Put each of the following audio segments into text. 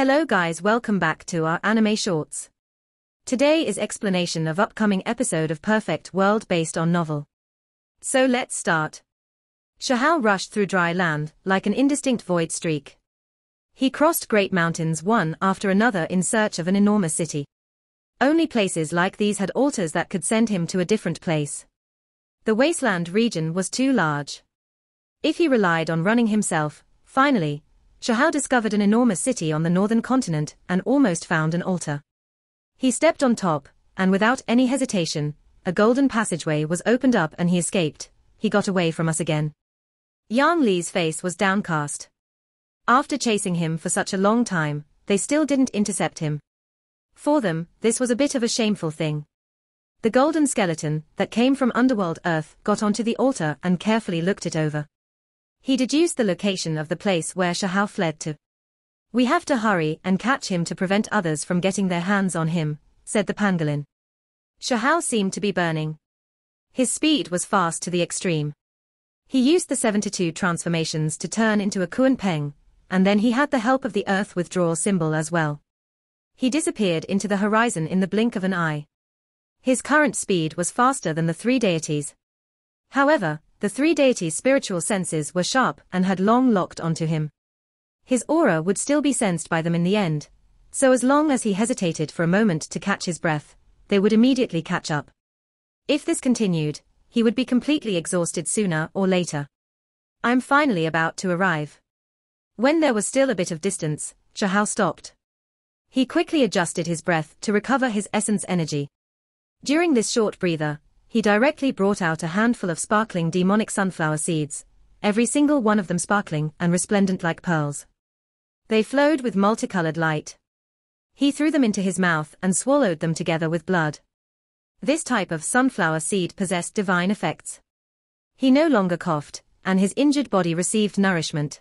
Hello guys welcome back to our anime shorts. Today is explanation of upcoming episode of Perfect World based on novel. So let's start. Shi Hao rushed through dry land, like an indistinct void streak. He crossed great mountains one after another in search of an enormous city. Only places like these had altars that could send him to a different place. The wasteland region was too large. If he relied on running himself, finally, Shi Hao discovered an enormous city on the northern continent and almost found an altar. He stepped on top, and without any hesitation, a golden passageway was opened up and he escaped. He got away from us again. Yang Li's face was downcast. After chasing him for such a long time, they still didn't intercept him. For them, this was a bit of a shameful thing. The golden skeleton that came from underworld Earth got onto the altar and carefully looked it over. He deduced the location of the place where Shi Hao fled to. We have to hurry and catch him to prevent others from getting their hands on him, said the pangolin. Shi Hao seemed to be burning. His speed was fast to the extreme. He used the 72 transformations to turn into a Kun Peng, and then he had the help of the Earth withdrawal symbol as well. He disappeared into the horizon in the blink of an eye. His current speed was faster than the three deities. However, the three deities' spiritual senses were sharp and had long locked onto him. His aura would still be sensed by them in the end, so as long as he hesitated for a moment to catch his breath, they would immediately catch up. If this continued, he would be completely exhausted sooner or later. I'm finally about to arrive. When there was still a bit of distance, Shi Hao stopped. He quickly adjusted his breath to recover his essence energy. During this short breather, he directly brought out a handful of sparkling demonic sunflower seeds, every single one of them sparkling and resplendent like pearls. They flowed with multicolored light. He threw them into his mouth and swallowed them together with blood. This type of sunflower seed possessed divine effects. He no longer coughed, and his injured body received nourishment.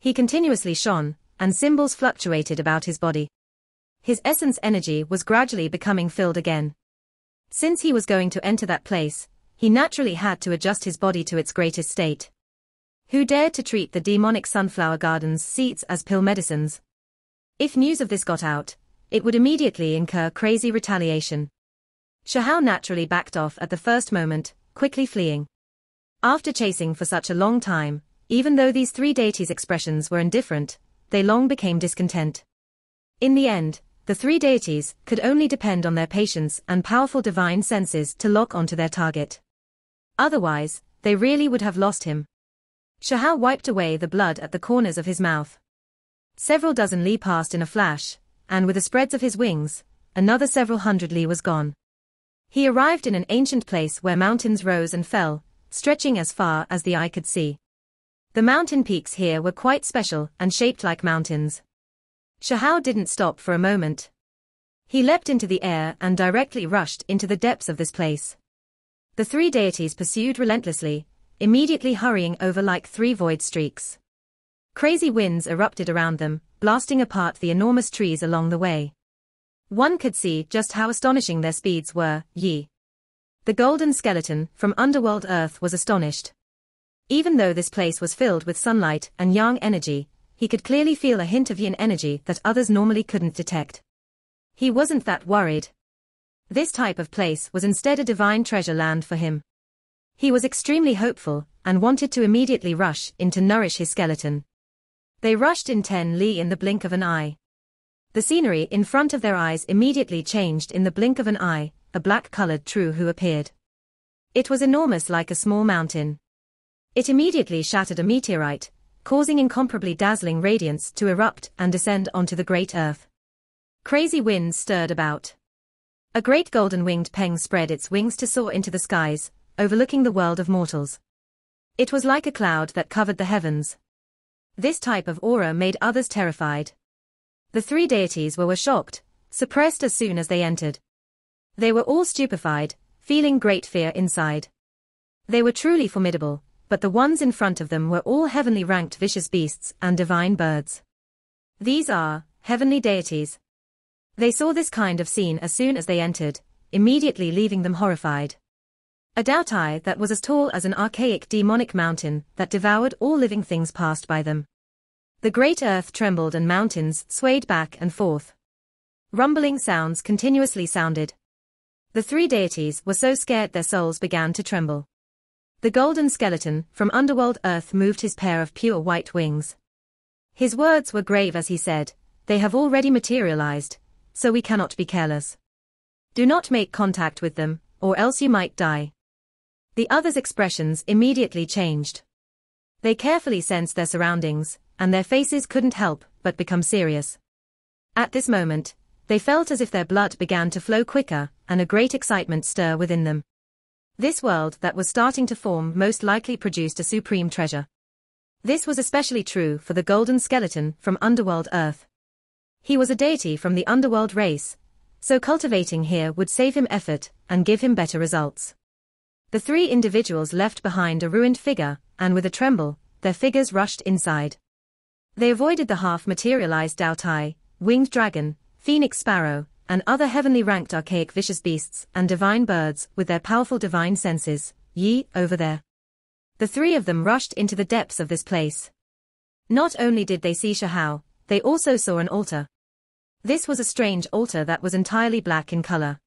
He continuously shone, and symbols fluctuated about his body. His essence energy was gradually becoming filled again. Since he was going to enter that place, he naturally had to adjust his body to its greatest state. Who dared to treat the demonic sunflower garden's seats as pill medicines? If news of this got out, it would immediately incur crazy retaliation. Shi Hao naturally backed off at the first moment, quickly fleeing. After chasing for such a long time, even though these three deities' expressions were indifferent, they long became discontent. In the end, the three deities could only depend on their patience and powerful divine senses to lock onto their target. Otherwise, they really would have lost him. Shi Hao wiped away the blood at the corners of his mouth. Several dozen li passed in a flash, and with the spreads of his wings, another several hundred li was gone. He arrived in an ancient place where mountains rose and fell, stretching as far as the eye could see. The mountain peaks here were quite special and shaped like mountains. Shi Hao didn't stop for a moment. He leapt into the air and directly rushed into the depths of this place. The three deities pursued relentlessly, immediately hurrying over like three void streaks. Crazy winds erupted around them, blasting apart the enormous trees along the way. One could see just how astonishing their speeds were, Yi. The golden skeleton from underworld Earth was astonished. Even though this place was filled with sunlight and yang energy, he could clearly feel a hint of yin energy that others normally couldn't detect. He wasn't that worried. This type of place was instead a divine treasure land for him. He was extremely hopeful, and wanted to immediately rush in to nourish his skeleton. They rushed in ten li in the blink of an eye. The scenery in front of their eyes immediately changed in the blink of an eye, a black-colored true who appeared. It was enormous like a small mountain. It immediately shattered a meteorite, causing incomparably dazzling radiance to erupt and descend onto the great earth. Crazy winds stirred about. A great golden-winged peng spread its wings to soar into the skies, overlooking the world of mortals. It was like a cloud that covered the heavens. This type of aura made others terrified. The three deities were, were shocked, suppressed as soon as they entered. They were all stupefied, feeling great fear inside. They were truly formidable, but the ones in front of them were all heavenly ranked vicious beasts and divine birds. These are heavenly deities. They saw this kind of scene as soon as they entered, immediately leaving them horrified. A Taotie that was as tall as an archaic demonic mountain that devoured all living things passed by them. The great earth trembled and mountains swayed back and forth. Rumbling sounds continuously sounded. The three deities were so scared their souls began to tremble. The golden skeleton from underworld earth moved his pair of pure white wings. His words were grave as he said, They have already materialized, so we cannot be careless. Do not make contact with them, or else you might die. The others' expressions immediately changed. They carefully sensed their surroundings, and their faces couldn't help but become serious. At this moment, they felt as if their blood began to flow quicker, and a great excitement stir within them. This world that was starting to form most likely produced a supreme treasure. This was especially true for the golden skeleton from underworld Earth. He was a deity from the underworld race, so cultivating here would save him effort and give him better results. The three individuals left behind a ruined figure, and with a tremble, their figures rushed inside. They avoided the half-materialized Taotie, winged dragon, phoenix sparrow, and other heavenly ranked archaic vicious beasts and divine birds with their powerful divine senses, ye, over there. The three of them rushed into the depths of this place. Not only did they see Shi Hao, they also saw an altar. This was a strange altar that was entirely black in color.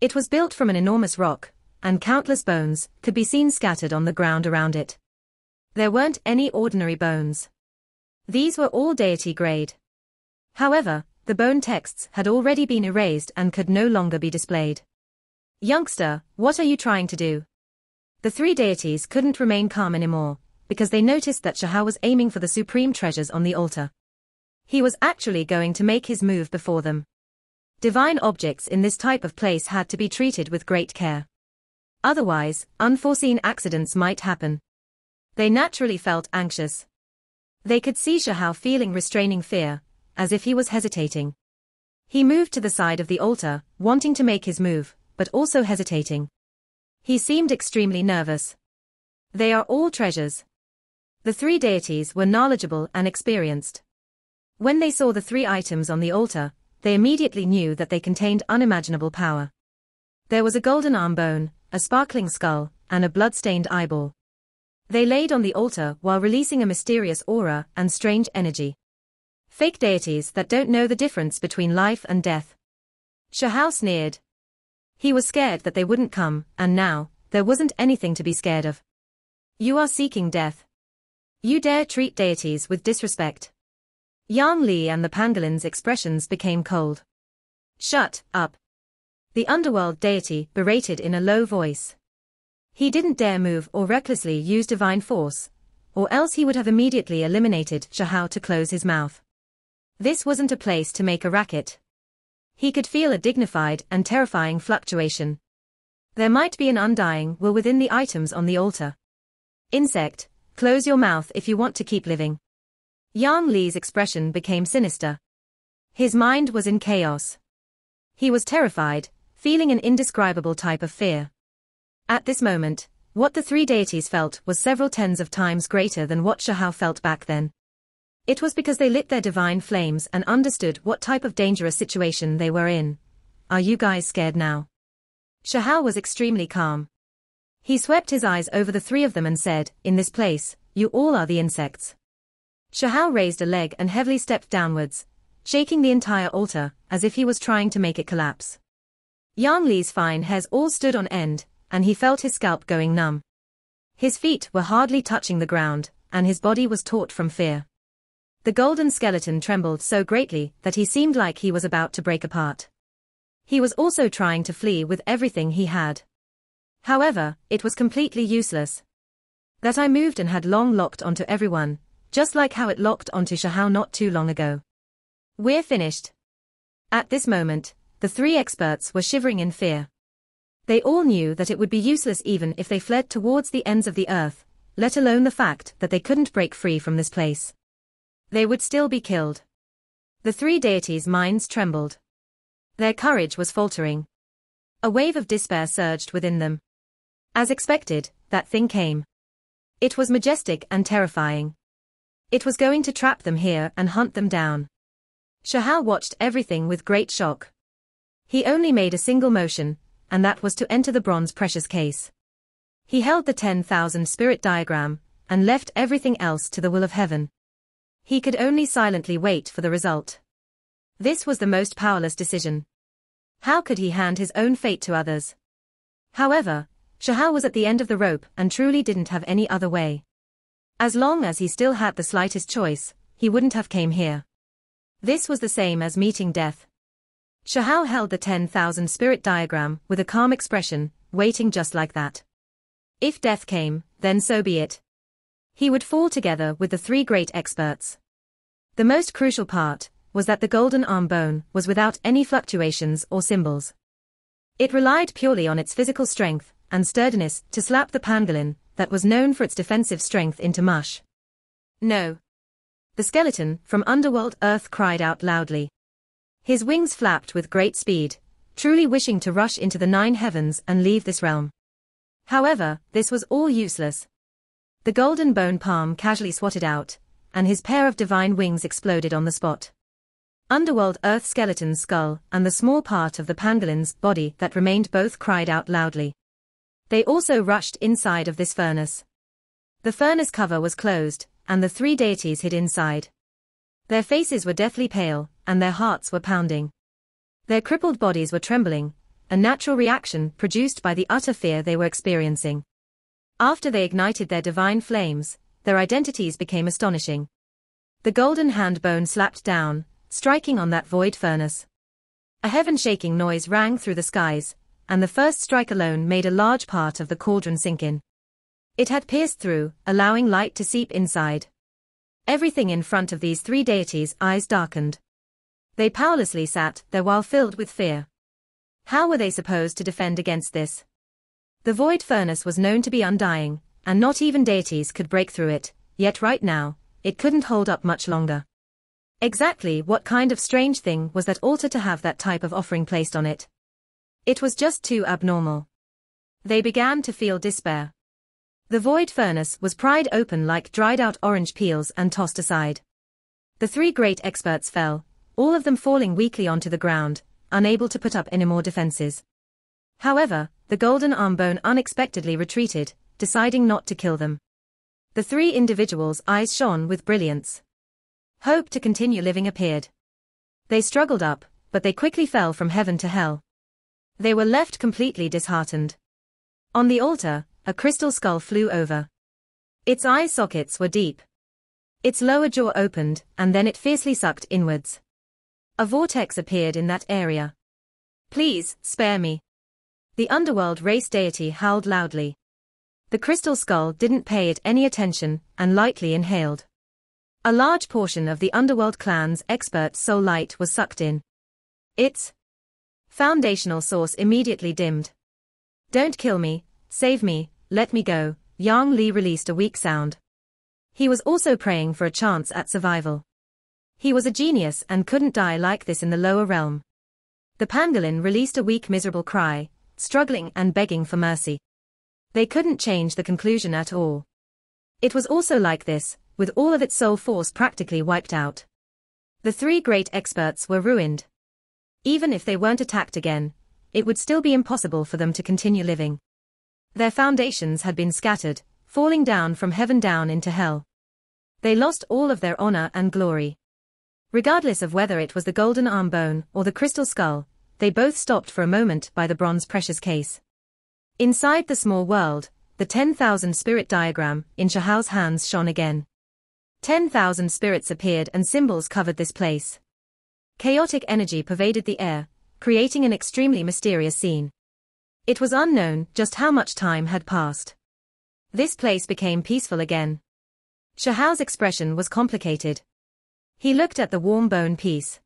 It was built from an enormous rock, and countless bones could be seen scattered on the ground around it. There weren't any ordinary bones. These were all deity grade. However, the bone texts had already been erased and could no longer be displayed. Youngster, what are you trying to do? The three deities couldn't remain calm anymore, because they noticed that Shi Hao was aiming for the supreme treasures on the altar. He was actually going to make his move before them. Divine objects in this type of place had to be treated with great care. Otherwise, unforeseen accidents might happen. They naturally felt anxious. They could see Shi Hao feeling restraining fear, as if he was hesitating. He moved to the side of the altar, wanting to make his move, but also hesitating. He seemed extremely nervous. They are all treasures. The three deities were knowledgeable and experienced. When they saw the three items on the altar, they immediately knew that they contained unimaginable power. There was a golden arm bone, a sparkling skull, and a blood-stained eyeball. They laid on the altar while releasing a mysterious aura and strange energy. Fake deities that don't know the difference between life and death. Shi Hao sneered. He was scared that they wouldn't come, and now, there wasn't anything to be scared of. You are seeking death. You dare treat deities with disrespect. Yang Li and the pangolin's expressions became cold. Shut up. The underworld deity berated in a low voice. He didn't dare move or recklessly use divine force, or else he would have immediately eliminated Shi Hao to close his mouth. This wasn't a place to make a racket. He could feel a dignified and terrifying fluctuation. There might be an undying will within the items on the altar. Insect, close your mouth if you want to keep living. Yang Li's expression became sinister. His mind was in chaos. He was terrified, feeling an indescribable type of fear. At this moment, what the three deities felt was several tens of times greater than what Shi Hao felt back then. It was because they lit their divine flames and understood what type of dangerous situation they were in. Are you guys scared now? Shi Hao was extremely calm. He swept his eyes over the three of them and said, In this place, you all are the insects. Shi Hao raised a leg and heavily stepped downwards, shaking the entire altar, as if he was trying to make it collapse. Yang Li's fine hairs all stood on end, and he felt his scalp going numb. His feet were hardly touching the ground, and his body was taut from fear. The golden skeleton trembled so greatly that he seemed like he was about to break apart. He was also trying to flee with everything he had. However, it was completely useless. That eye moved and had long locked onto everyone, just like how it locked onto Shi Hao not too long ago. We're finished. At this moment, the three experts were shivering in fear. They all knew that it would be useless even if they fled towards the ends of the earth, let alone the fact that they couldn't break free from this place. They would still be killed. The three deities' minds trembled. Their courage was faltering. A wave of despair surged within them. As expected, that thing came. It was majestic and terrifying. It was going to trap them here and hunt them down. Shi Hao watched everything with great shock. He only made a single motion, and that was to enter the bronze precious case. He held the 10,000 spirit diagram, and left everything else to the will of heaven. He could only silently wait for the result. This was the most powerless decision. How could he hand his own fate to others? However, Shi Hao was at the end of the rope and truly didn't have any other way. As long as he still had the slightest choice, he wouldn't have came here. This was the same as meeting death. Shi Hao held the 10,000 spirit diagram with a calm expression, waiting just like that. If death came, then so be it. He would fall together with the three great experts. The most crucial part was that the golden arm bone was without any fluctuations or symbols. It relied purely on its physical strength and sturdiness to slap the pangolin that was known for its defensive strength into mush. No. The skeleton from underworld Earth cried out loudly. His wings flapped with great speed, truly wishing to rush into the nine heavens and leave this realm. However, this was all useless. The golden bone palm casually swatted out, and his pair of divine wings exploded on the spot. Underworld Earth skeleton's skull and the small part of the pangolin's body that remained both cried out loudly. They also rushed inside of this furnace. The furnace cover was closed, and the three deities hid inside. Their faces were deathly pale, and their hearts were pounding. Their crippled bodies were trembling, a natural reaction produced by the utter fear they were experiencing. After they ignited their divine flames, their identities became astonishing. The golden hand bone slapped down, striking on that void furnace. A heaven-shaking noise rang through the skies, and the first strike alone made a large part of the cauldron sink in. It had pierced through, allowing light to seep inside. Everything in front of these three deities' eyes darkened. They powerlessly sat there while filled with fear. How were they supposed to defend against this? The void furnace was known to be undying, and not even deities could break through it, yet right now, it couldn't hold up much longer. Exactly what kind of strange thing was that altar to have that type of offering placed on it? It was just too abnormal. They began to feel despair. The void furnace was pried open like dried out orange peels and tossed aside. The three great experts fell, all of them falling weakly onto the ground, unable to put up any more defenses. However, the golden arm bone unexpectedly retreated, deciding not to kill them. The three individuals' eyes shone with brilliance. Hope to continue living appeared. They struggled up, but they quickly fell from heaven to hell. They were left completely disheartened. On the altar, a crystal skull flew over. Its eye sockets were deep. Its lower jaw opened, and then it fiercely sucked inwards. A vortex appeared in that area. Please, spare me. The underworld race deity howled loudly. The crystal skull didn't pay it any attention, and lightly inhaled. A large portion of the underworld clan's expert soul light was sucked in. Its foundational source immediately dimmed. Don't kill me, save me, let me go, Yang Li released a weak sound. He was also praying for a chance at survival. He was a genius and couldn't die like this in the lower realm. The pangolin released a weak miserable cry, struggling and begging for mercy. They couldn't change the conclusion at all. It was also like this, with all of its soul force practically wiped out. The three great experts were ruined. Even if they weren't attacked again, it would still be impossible for them to continue living. Their foundations had been scattered, falling down from heaven down into hell. They lost all of their honor and glory. Regardless of whether it was the golden arm bone or the crystal skull, they both stopped for a moment by the bronze precious case. Inside the small world, the 10,000 spirit diagram in Shi Hao's hands shone again. 10,000 spirits appeared and symbols covered this place. Chaotic energy pervaded the air, creating an extremely mysterious scene. It was unknown just how much time had passed. This place became peaceful again. Shi Hao's expression was complicated. He looked at the warm bone piece.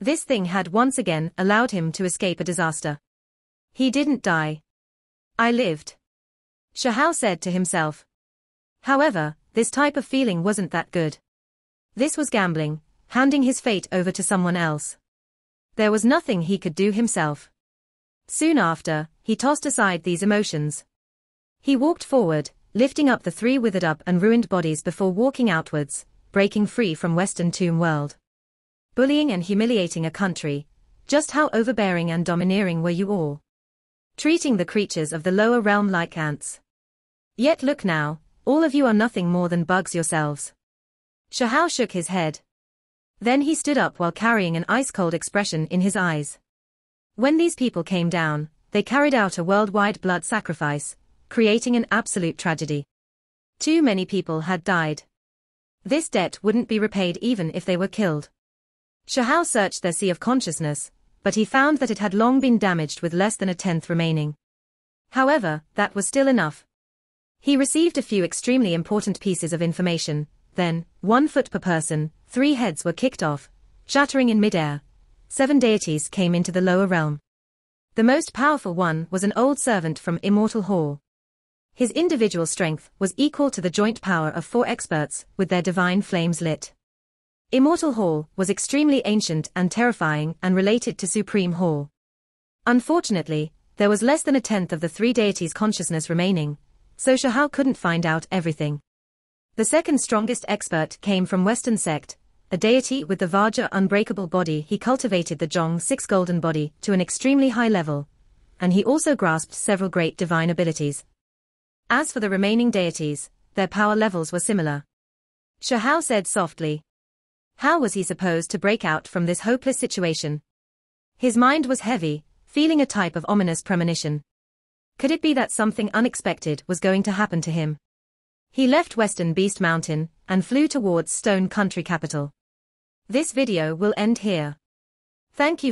This thing had once again allowed him to escape a disaster. He didn't die. I lived. Shi Hao said to himself. However, this type of feeling wasn't that good. This was gambling, handing his fate over to someone else. There was nothing he could do himself. Soon after, he tossed aside these emotions. He walked forward, lifting up the three withered up and ruined bodies before walking outwards, breaking free from Western Tomb World bullying and humiliating a country, just how overbearing and domineering were you all? Treating the creatures of the lower realm like ants. Yet look now, all of you are nothing more than bugs yourselves. Shi Hao shook his head. Then he stood up while carrying an ice-cold expression in his eyes. When these people came down, they carried out a worldwide blood sacrifice, creating an absolute tragedy. Too many people had died. This debt wouldn't be repaid even if they were killed. Shi Hao searched their sea of consciousness, but he found that it had long been damaged with less than a tenth remaining. However, that was still enough. He received a few extremely important pieces of information, then, one foot per person, three heads were kicked off, shattering in midair. Seven deities came into the lower realm. The most powerful one was an old servant from Immortal Hall. His individual strength was equal to the joint power of four experts with their divine flames lit. Immortal Hall was extremely ancient and terrifying and related to Supreme Hall. Unfortunately, there was less than a tenth of the three deities' consciousness remaining, so Shi Hao couldn't find out everything. The second strongest expert came from Western Sect, a deity with the Vajra unbreakable body he cultivated the Zhong 6 golden body to an extremely high level, and he also grasped several great divine abilities. As for the remaining deities, their power levels were similar. Shi Hao said softly. How was he supposed to break out from this hopeless situation? His mind was heavy, feeling a type of ominous premonition. Could it be that something unexpected was going to happen to him? He left Western Beast Mountain and flew towards Stone Country capital. This video will end here. Thank you